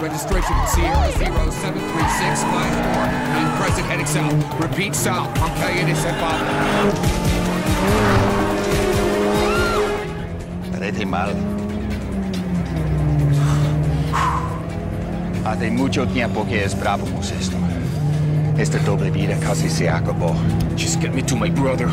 Registration Sierra 073654. And present heading south. Repeat south. On calle de San Pablo. Parece mal. Hace mucho tiempo que esperábamos esto. Esta doble vida casi se acabó. Just get me to my brother.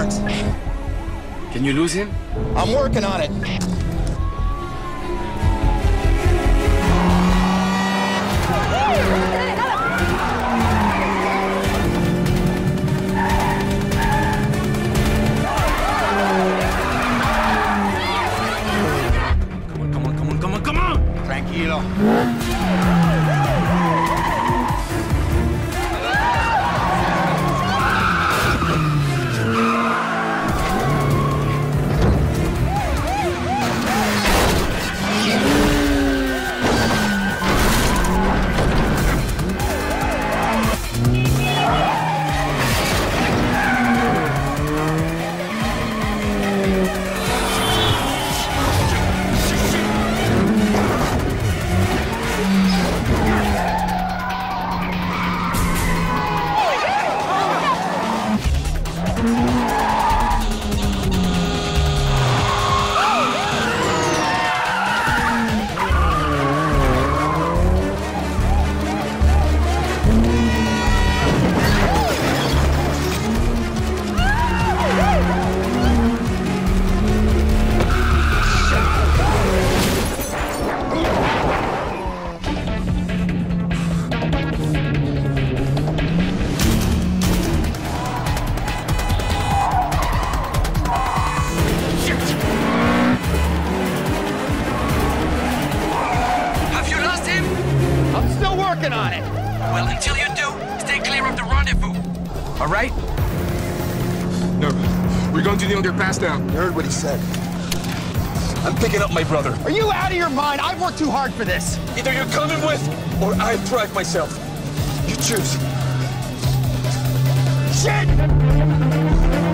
It's Barnes. Can you lose him? I'm working on it. Come on, come on, come on, come on, come on! Tranquilo. Working on it. Well, until you do, stay clear of the rendezvous. All right? No, we're going to the underpass now. You heard what he said. I'm picking up my brother. Are you out of your mind? I've worked too hard for this. Either you're coming with, or I drive myself. You choose. Shit! Shit!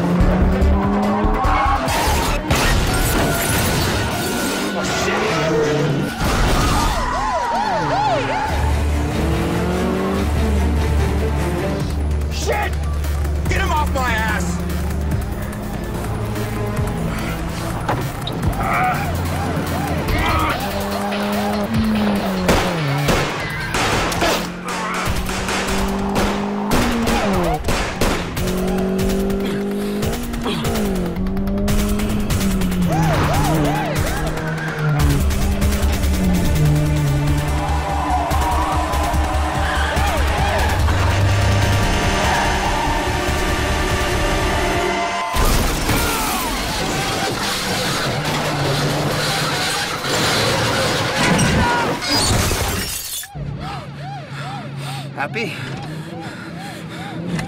Happy?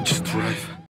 Just drive.